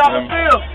down the field.